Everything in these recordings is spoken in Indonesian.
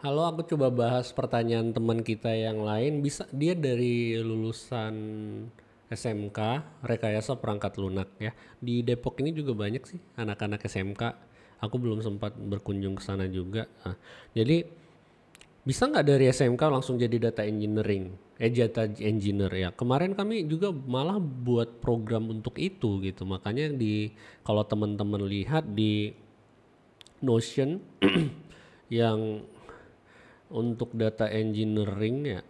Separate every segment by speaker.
Speaker 1: Halo, aku coba bahas pertanyaan teman kita yang lain. Bisa dia dari lulusan SMK Rekayasa Perangkat Lunak ya. Di Depok ini juga banyak sih anak-anak SMK. Aku belum sempat berkunjung ke sana juga. Nah, jadi bisa nggak dari SMK langsung jadi data engineering? Eh data engineer ya. Kemarin kami juga malah buat program untuk itu gitu. Makanya di kalau teman-teman lihat di Notion yang untuk data engineering ya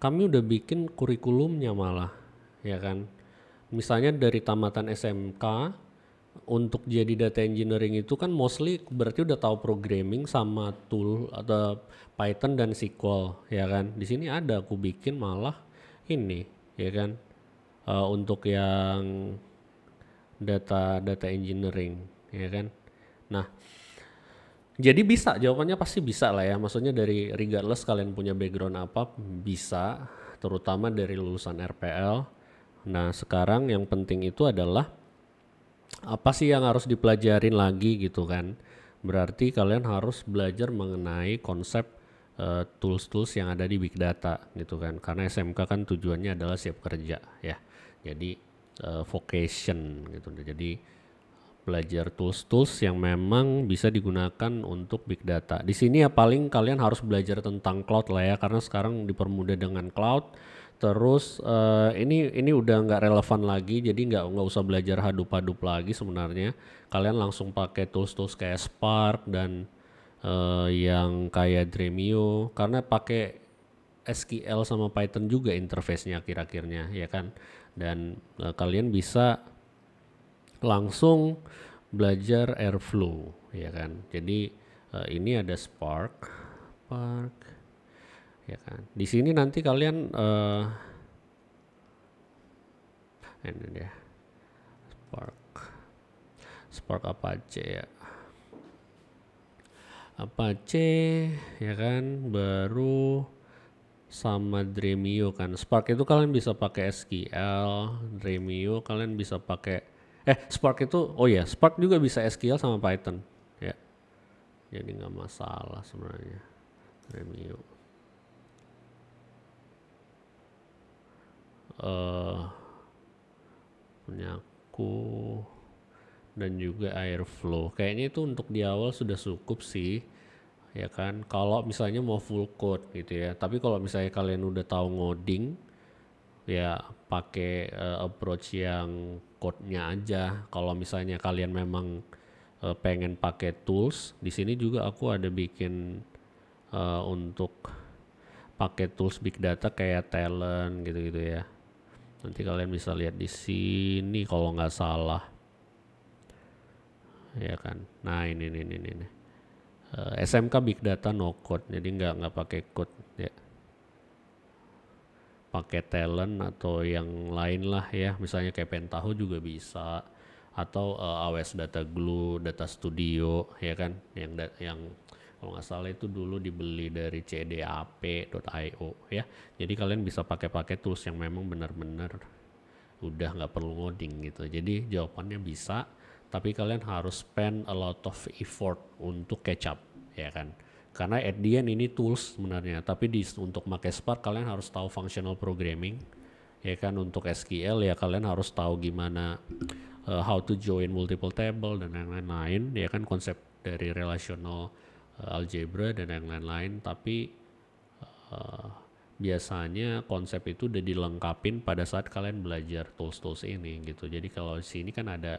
Speaker 1: kami udah bikin kurikulumnya malah ya kan? Misalnya dari tamatan SMK untuk jadi data engineering itu kan mostly berarti udah tahu programming sama tool atau Python dan SQL ya kan? Di sini ada aku bikin malah ini ya kan? Uh, untuk yang data data engineering ya kan? Nah jadi bisa, jawabannya pasti bisa lah ya. Maksudnya dari regardless kalian punya background apa, bisa. Terutama dari lulusan RPL. Nah sekarang yang penting itu adalah apa sih yang harus dipelajarin lagi gitu kan. Berarti kalian harus belajar mengenai konsep uh, tools-tools yang ada di big data gitu kan. Karena SMK kan tujuannya adalah siap kerja ya. Jadi uh, vocation gitu. Jadi belajar tools-tools yang memang bisa digunakan untuk big data. Di sini ya paling kalian harus belajar tentang cloud lah ya karena sekarang dipermudah dengan cloud. Terus uh, ini ini udah nggak relevan lagi jadi nggak nggak usah belajar hadup-hadup lagi sebenarnya. Kalian langsung pakai tools-tools kayak Spark dan uh, yang kayak Dremio karena pakai SQL sama Python juga interface-nya kira-kiranya ya kan. Dan uh, kalian bisa langsung belajar airflow ya kan? Jadi uh, ini ada spark spark ya kan? Di sini nanti kalian uh, ini dia spark. Spark apache ya? Apache ya kan? Baru sama Dremio kan? Spark itu kalian bisa pakai SQL Dremio kalian bisa pakai Eh Spark itu oh ya Spark juga bisa SQL sama Python ya. Jadi nggak masalah sebenarnya. Remio. Uh, punya aku dan juga Airflow. Kayaknya itu untuk di awal sudah cukup sih ya kan kalau misalnya mau full code gitu ya tapi kalau misalnya kalian udah tahu ngoding ya pakai uh, approach yang code-nya aja. Kalau misalnya kalian memang uh, pengen pakai tools, di sini juga aku ada bikin uh, untuk pakai tools big data kayak talent gitu-gitu ya. Nanti kalian bisa lihat di sini kalau nggak salah. Ya kan. Nah, ini ini ini ini. Uh, SMK Big Data no code, jadi nggak nggak pakai code ya pakai talent atau yang lain lah ya. Misalnya kayak Pentaho juga bisa. Atau uh, AWS Data Glue, Data Studio ya kan? Yang yang kalau nggak salah itu dulu dibeli dari cdap.io ya. Jadi kalian bisa pakai-pakai tools yang memang benar-benar udah nggak perlu ngoding gitu. Jadi jawabannya bisa tapi kalian harus spend a lot of effort untuk catch up ya kan karena at ini tools sebenarnya. Tapi di untuk pakai Spark kalian harus tahu functional programming ya kan? Untuk SQL ya kalian harus tahu gimana uh, how to join multiple table dan yang lain-lain ya kan? Konsep dari relational uh, algebra dan yang lain-lain. Tapi uh, biasanya konsep itu udah dilengkapin pada saat kalian belajar tools-tools ini gitu. Jadi kalau sini kan ada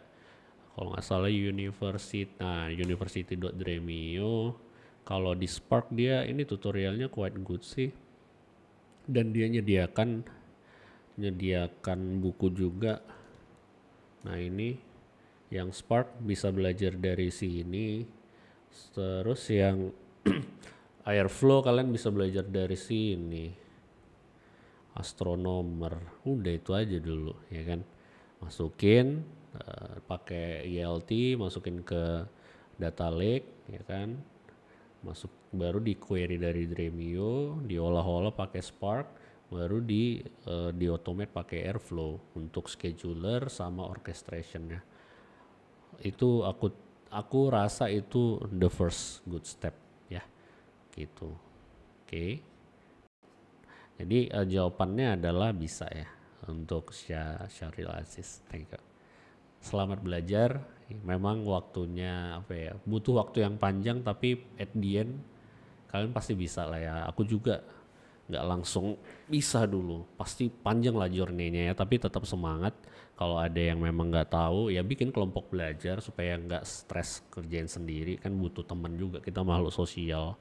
Speaker 1: kalau nggak salah university nah university.dremio kalau di Spark dia ini tutorialnya quite good sih. Dan dia nyediakan nyediakan buku juga. Nah ini yang Spark bisa belajar dari sini. Terus yang Airflow kalian bisa belajar dari sini. Astronomer. Udah itu aja dulu ya kan? Masukin uh, pakai ELT masukin ke data lake ya kan masuk baru di query dari Dremio diolah-olah pakai Spark baru di uh, di automate pakai Airflow untuk scheduler sama orchestrationnya. Itu aku aku rasa itu the first good step ya. Gitu. Oke. Jadi uh, jawabannya adalah bisa ya untuk Syahril Aziz. Thank you. Selamat belajar memang waktunya apa ya butuh waktu yang panjang tapi at the end kalian pasti bisa lah ya. Aku juga nggak langsung bisa dulu. Pasti panjang lah journey-nya ya tapi tetap semangat. Kalau ada yang memang nggak tahu ya bikin kelompok belajar supaya nggak stres kerjain sendiri. Kan butuh teman juga kita makhluk sosial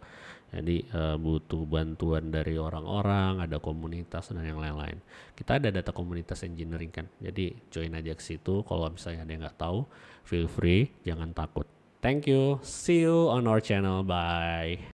Speaker 1: jadi uh, butuh bantuan dari orang-orang ada komunitas dan yang lain-lain. Kita ada data komunitas engineering kan. Jadi join aja ke situ. Kalau misalnya ada yang nggak tahu feel free jangan takut. Thank you. See you on our channel. Bye